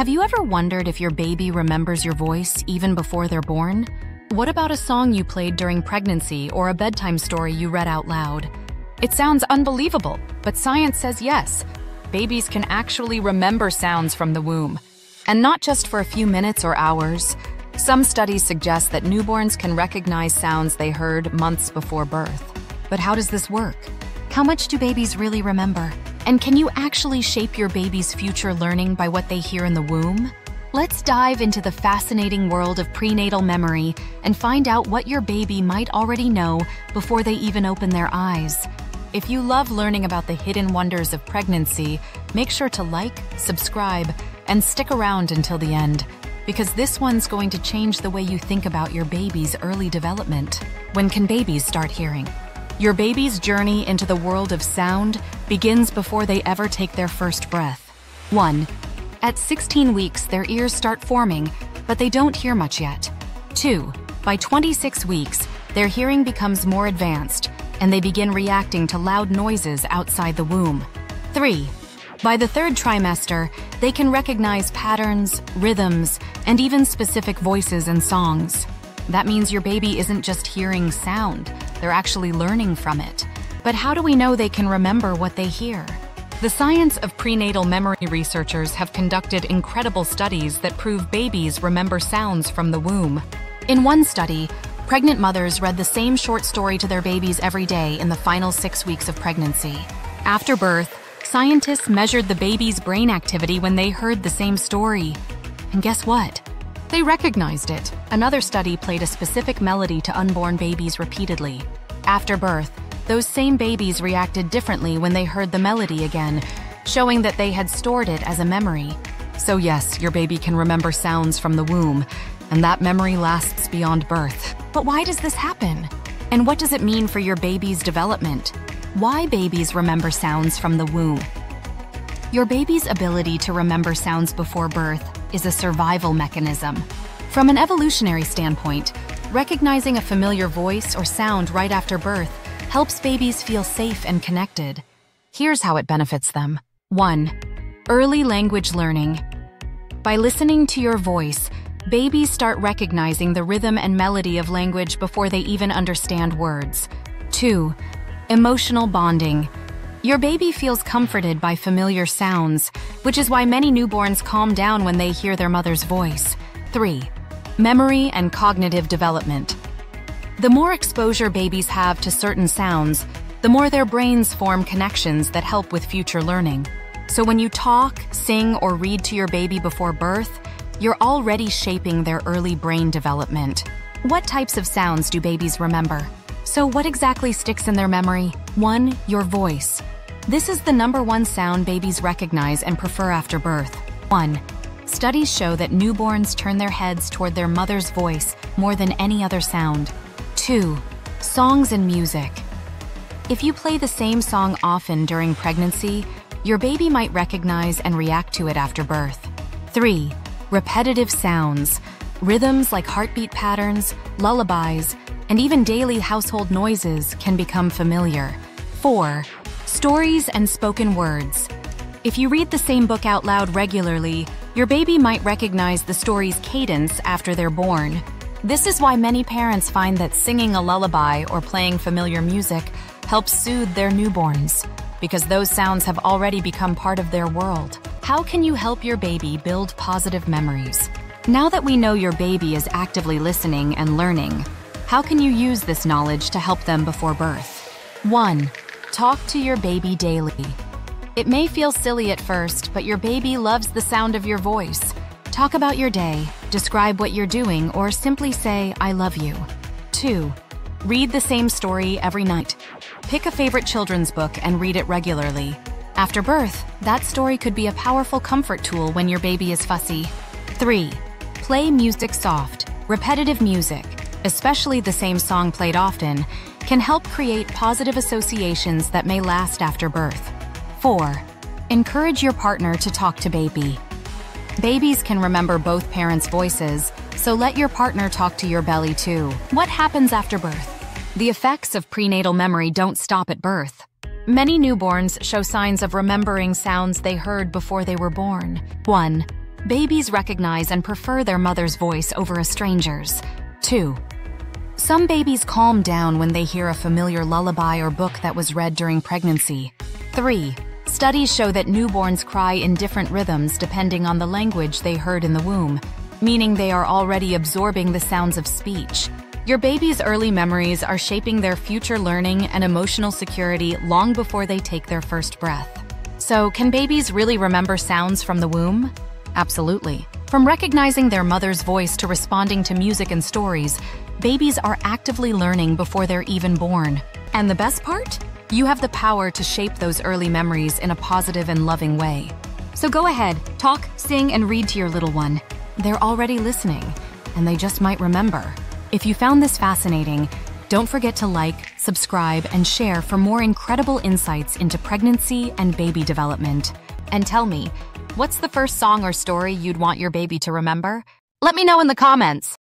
Have you ever wondered if your baby remembers your voice even before they're born? What about a song you played during pregnancy or a bedtime story you read out loud? It sounds unbelievable, but science says yes. Babies can actually remember sounds from the womb. And not just for a few minutes or hours. Some studies suggest that newborns can recognize sounds they heard months before birth. But how does this work? How much do babies really remember? And can you actually shape your baby's future learning by what they hear in the womb? Let's dive into the fascinating world of prenatal memory and find out what your baby might already know before they even open their eyes. If you love learning about the hidden wonders of pregnancy, make sure to like, subscribe, and stick around until the end, because this one's going to change the way you think about your baby's early development. When can babies start hearing? Your baby's journey into the world of sound begins before they ever take their first breath. 1. At 16 weeks, their ears start forming, but they don't hear much yet. 2. By 26 weeks, their hearing becomes more advanced, and they begin reacting to loud noises outside the womb. 3. By the third trimester, they can recognize patterns, rhythms, and even specific voices and songs. That means your baby isn't just hearing sound, they're actually learning from it. But how do we know they can remember what they hear? The science of prenatal memory researchers have conducted incredible studies that prove babies remember sounds from the womb. In one study, pregnant mothers read the same short story to their babies every day in the final six weeks of pregnancy. After birth, scientists measured the baby's brain activity when they heard the same story. And guess what? They recognized it. Another study played a specific melody to unborn babies repeatedly. After birth, those same babies reacted differently when they heard the melody again, showing that they had stored it as a memory. So, yes, your baby can remember sounds from the womb, and that memory lasts beyond birth. But why does this happen? And what does it mean for your baby's development? Why babies remember sounds from the womb? Your baby's ability to remember sounds before birth is a survival mechanism. From an evolutionary standpoint, recognizing a familiar voice or sound right after birth helps babies feel safe and connected. Here's how it benefits them. 1. Early language learning. By listening to your voice, babies start recognizing the rhythm and melody of language before they even understand words. 2. Emotional bonding. Your baby feels comforted by familiar sounds, which is why many newborns calm down when they hear their mother's voice. 3. Memory and cognitive development. The more exposure babies have to certain sounds, the more their brains form connections that help with future learning. So when you talk, sing, or read to your baby before birth, you're already shaping their early brain development. What types of sounds do babies remember? So what exactly sticks in their memory? 1. Your voice. This is the number one sound babies recognize and prefer after birth. 1. Studies show that newborns turn their heads toward their mother's voice more than any other sound. 2. Songs and music. If you play the same song often during pregnancy, your baby might recognize and react to it after birth. 3. Repetitive sounds. Rhythms like heartbeat patterns, lullabies, and even daily household noises can become familiar. 4. Stories and spoken words. If you read the same book out loud regularly, your baby might recognize the story's cadence after they're born. This is why many parents find that singing a lullaby or playing familiar music helps soothe their newborns, because those sounds have already become part of their world. How can you help your baby build positive memories? Now that we know your baby is actively listening and learning, how can you use this knowledge to help them before birth? 1. Talk to your baby daily. It may feel silly at first, but your baby loves the sound of your voice. Talk about your day, describe what you're doing, or simply say, I love you. 2. Read the same story every night. Pick a favorite children's book and read it regularly. After birth, that story could be a powerful comfort tool when your baby is fussy. 3. Play music soft. Repetitive music, especially the same song played often, can help create positive associations that may last after birth. 4. Encourage your partner to talk to baby. Babies can remember both parents' voices, so let your partner talk to your belly too. What happens after birth? The effects of prenatal memory don't stop at birth. Many newborns show signs of remembering sounds they heard before they were born. 1. Babies recognize and prefer their mother's voice over a stranger's. 2. Some babies calm down when they hear a familiar lullaby or book that was read during pregnancy. 3. Studies show that newborns cry in different rhythms depending on the language they heard in the womb, meaning they are already absorbing the sounds of speech. Your baby's early memories are shaping their future learning and emotional security long before they take their first breath. So, can babies really remember sounds from the womb? Absolutely. From recognizing their mother's voice to responding to music and stories, babies are actively learning before they're even born. And the best part? You have the power to shape those early memories in a positive and loving way. So go ahead, talk, sing, and read to your little one. They're already listening, and they just might remember. If you found this fascinating, don't forget to like, subscribe, and share for more incredible insights into pregnancy and baby development. And tell me, what's the first song or story you'd want your baby to remember? Let me know in the comments.